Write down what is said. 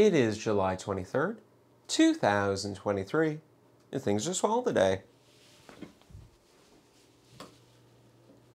It is July 23rd, 2023, and things are swell today.